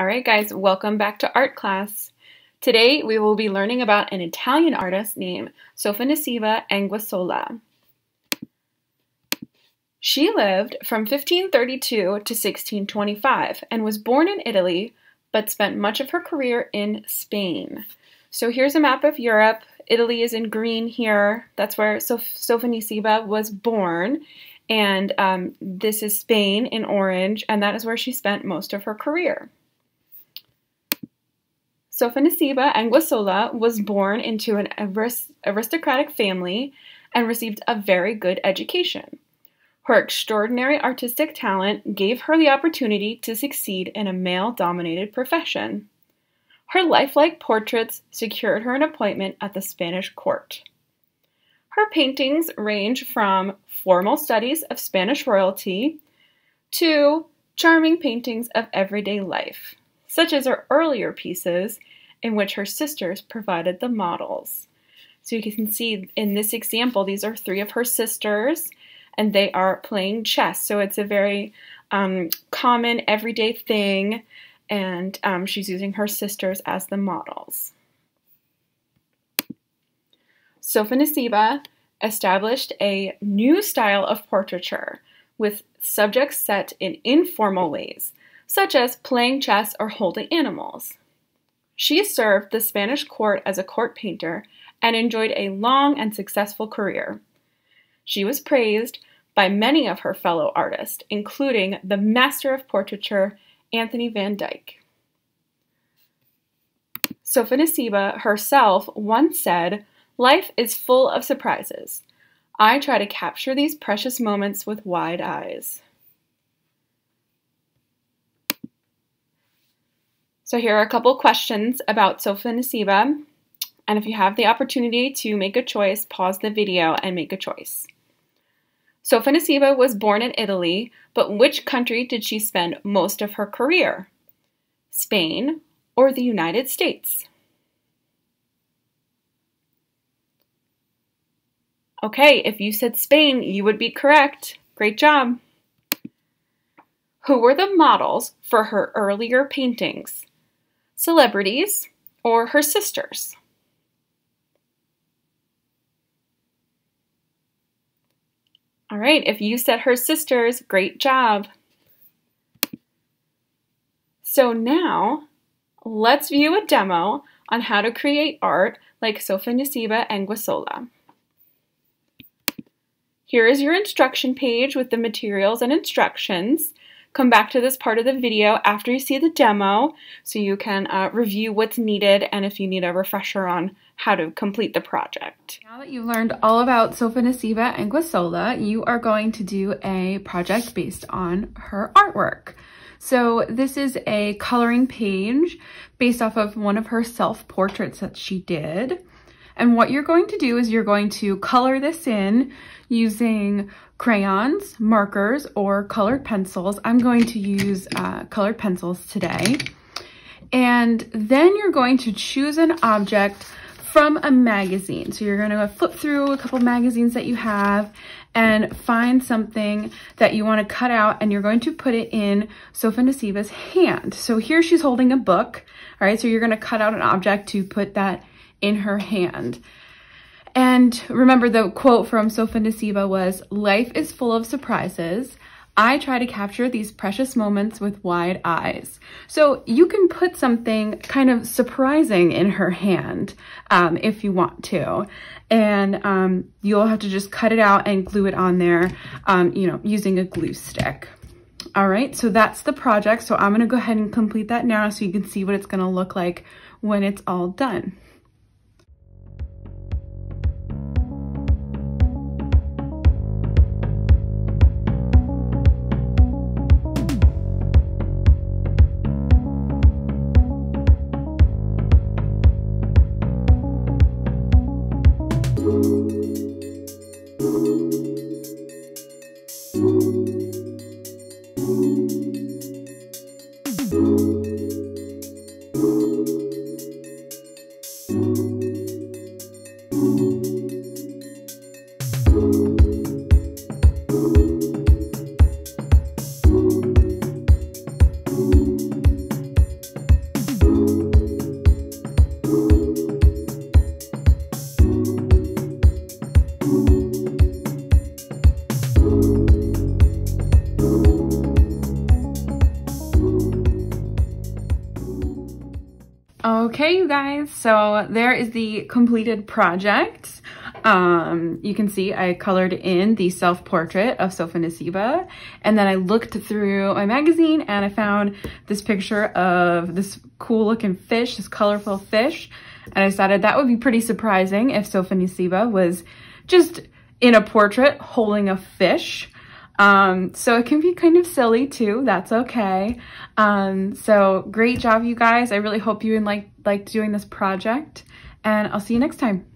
All right, guys, welcome back to art class. Today we will be learning about an Italian artist named Sofonisba Anguissola. She lived from 1532 to 1625 and was born in Italy but spent much of her career in Spain. So here's a map of Europe. Italy is in green here. That's where Sof Sofonisba was born. And um, this is Spain in orange, and that is where she spent most of her career. Sofonisba Anguissola was born into an aristocratic family and received a very good education. Her extraordinary artistic talent gave her the opportunity to succeed in a male dominated profession. Her lifelike portraits secured her an appointment at the Spanish court. Her paintings range from formal studies of Spanish royalty to charming paintings of everyday life, such as her earlier pieces in which her sisters provided the models. So you can see in this example, these are three of her sisters, and they are playing chess. So it's a very um, common, everyday thing, and um, she's using her sisters as the models. Sofonisba established a new style of portraiture with subjects set in informal ways, such as playing chess or holding animals. She served the Spanish court as a court painter and enjoyed a long and successful career. She was praised by many of her fellow artists, including the master of portraiture, Anthony van Dyck. Sofonisba herself once said, Life is full of surprises. I try to capture these precious moments with wide eyes. So here are a couple questions about Sofonisba. And if you have the opportunity to make a choice, pause the video and make a choice. Sofonisba was born in Italy, but which country did she spend most of her career? Spain or the United States? Okay, if you said Spain, you would be correct. Great job. Who were the models for her earlier paintings? Celebrities, or her sisters. All right, if you said her sisters, great job. So now, let's view a demo on how to create art like Sofonisba Anguissola. Here is your instruction page with the materials and instructions. Come back to this part of the video after you see the demo so you can uh, review what's needed and if you need a refresher on how to complete the project. Now that you've learned all about Sofonisba Anguissola, you are going to do a project based on her artwork. So this is a coloring page based off of one of her self-portraits that she did. And what you're going to do is you're going to color this in using crayons, markers, or colored pencils. I'm going to use uh, colored pencils today. And then you're going to choose an object from a magazine. So you're going to flip through a couple magazines that you have and find something that you want to cut out and you're going to put it in Sofonisba's hand. So here she's holding a book. All right, so you're going to cut out an object to put that in her hand. And remember the quote from Sofonisba was, life is full of surprises. I try to capture these precious moments with wide eyes. So you can put something kind of surprising in her hand um, if you want to. And um, you'll have to just cut it out and glue it on there, um, you know, using a glue stick. All right, so that's the project. So I'm gonna go ahead and complete that now so you can see what it's gonna look like when it's all done. You guys, so there is the completed project. Um, you can see I colored in the self-portrait of Sofonisba, and then I looked through my magazine and I found this picture of this cool looking fish, this colorful fish, and I decided that would be pretty surprising if Sofonisba was just in a portrait holding a fish. Um, so it can be kind of silly too. That's okay. Um, so great job, you guys. I really hope you like liked doing this project and I'll see you next time.